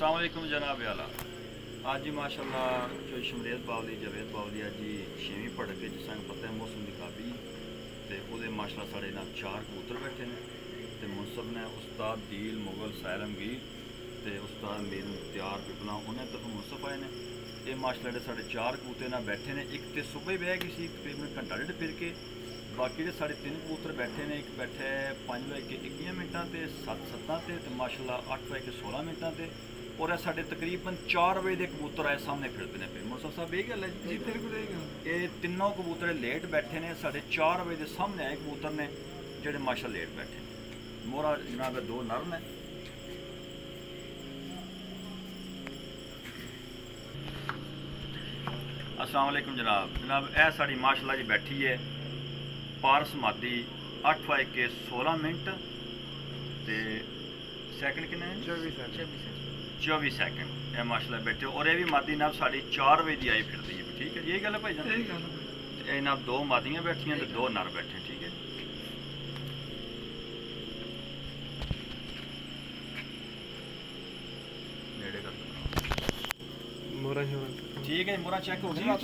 अस्सलाम वालेकुम जनाब आला ਅੱਜ ਹੀ ਮਾਸ਼ਾਅੱਲਾ ਜੋ ਸ਼ਮਰੇਤ ਬਾਵਲੀ ਜਵੇਦ ਬਾਵਲੀ ਅੱਜ ਹੀ ਛੇਵੀਂ ਪੜ੍ਹ ਕੇ ਜਿਸ ਤਰ੍ਹਾਂ ਪਤਾ ਹੈ ਮੌਸਮ ਦੀ ਕਾਬੀ ਤੇ ਉਹਦੇ ਮਾਸ਼ਾਅੱਲਾ ਸਾਡੇ ਨਾਲ ਚਾਰ ਕਬੂਤਰ ਬੈਠੇ ਨੇ ਤੇ ਮੁਨਸਬ ਨੇ ਉਸਤਾਦ ਦੀਲ ਮੁਗਲ ਸਾਇਲਮਗੀਰ ਤੇ ਉਸਤਾਦ ਮੀਰ ਮੁਖਤਿਆਰ ਪਿਪਲਾ ਉਹਨਾਂ ਤੋਂ ਮੁਨਸਬ ਆਏ ਨੇ ਇਹ ਮਾਸ਼ਾਅੱਲਾ ਜਿਹੜੇ ਸਾਡੇ ਚਾਰ ਕਬੂਤਰ ਨਾਲ ਬੈਠੇ ਨੇ ਇੱਕ ਤੇ ਸਵੇਰ ਬਹਿ ਗਈ ਸੀ ਤਕਰੀਬਨ ਘੰਟਾ ਡੇਢ ਫਿਰ ਕੇ ਬਾਕੀ ਜਿਹੜੇ ਸਾਡੇ ਤਿੰਨ ਕਬੂਤਰ ਬੈਠੇ ਨੇ ਇੱਕ ਬੈਠਾ ਹੈ 5 ਵਜੇ ਕੇ 21 ਮਿੰਟਾਂ ਤੇ 7 7 ਤੇ ਤੇ ਮਾਸ਼ਾਅੱਲਾ 8 ਵਜੇ ਕੇ 16 ਮਿੰਟਾਂ ਤੇ ਔਰ ਇਹ ਸਾਡੇ ਤਕਰੀਬਨ 4 ਵਜੇ ਦੇ ਕਬੂਤਰ ਆਏ ਸਾਹਮਣੇ ਫਿਰਦੇ ਨੇ ਪਏ ਮੁਰਸਾ ਸਾਹਿਬ ਇਹ ਗੱਲ ਹੈ ਜੀ ਬਿਲਕੁਲ ਇਹ ਗੱਲ ਇਹ ਤਿੰਨੋਂ ਕਬੂਤਰ ਲੇਟ ਬੈਠੇ ਨੇ ਸਾਡੇ 4 ਵਜੇ ਦੇ ਸਾਹਮਣੇ ਆਏ ਕਬੂਤਰ ਨੇ ਜਿਹੜੇ ਮਾਸ਼ਾ ਲੇਟ ਬੈਠੇ ਨੇ ਮੋਰਾ ਜਨਾਬ ਇਹ ਦੋ ਨਰ ਨੇ ਅਸਲਾਮ ਵਾਲੇਕੁਮ ਜਨਾਬ ਜਨਾਬ ਇਹ ਸਾਡੀ ਮਾਸ਼ਾਅੱਲਾ ਜੀ ਬੈਠੀ ਹੈ ਪਾਰਸ ਮਾਦੀ 8 ਵਜੇ ਕੇ 16 ਮਿੰਟ ਤੇ ਸੈਕਿੰਡ ਕਿੰਨੇ ਹੈ 24 ਸਾਲ 24 ਸੈਕਿੰਡ ਇਹ ਮਾਸ਼ਾਅੱਲਾ ਬੈਠੇ ਔਰ ਇਹ ਵੀ ਮਾਦੀ ਨਾਲ ਸਾਡੀ 4 ਵਜੇ ਦੀ ਆਈ ਫਿਰਦੀ ਹੈ ਠੀਕ ਹੈ ਜੀ ਇਹ ਗੱਲ ਹੈ ਭਾਈ ਜਾਨ ਇਹ ਗੱਲ ਹੈ। ਇਹ ਨਾਲ ਦੋ ਮਾਦੀਆਂ ਬੈਠੀਆਂ ਤੇ ਦੋ ਨਰ ਬੈਠੇ ਠੀਕ ਹੈ ਨੇੜੇ ਕਰ ਦਿਓ। ਮੋਰਾ ਹੀ ਹੋਣਾ ਠੀਕ ਹੈ ਮੋਰਾ ਚੈੱਕ ਹੋ ਜੀ ਗਿਆ